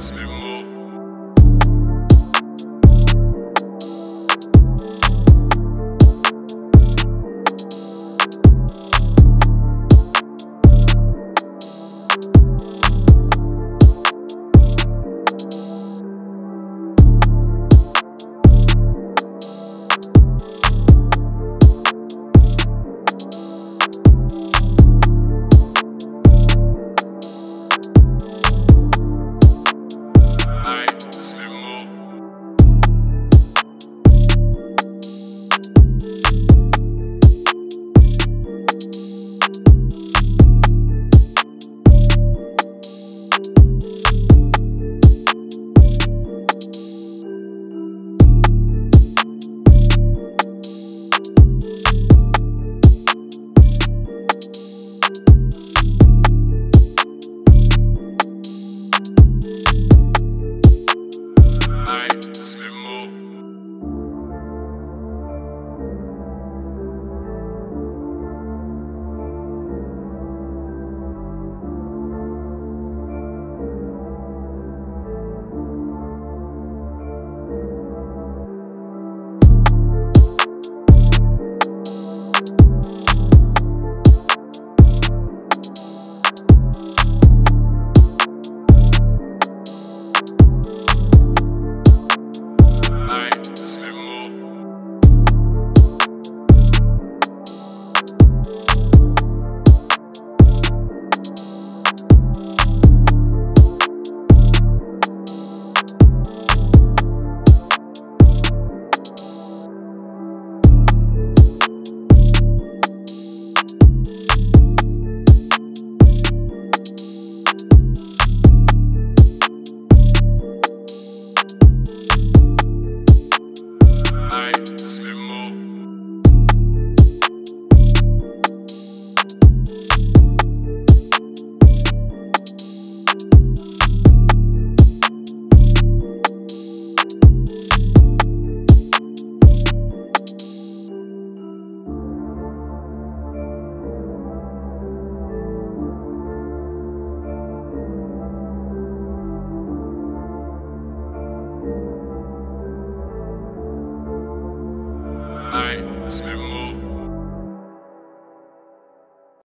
Slim It's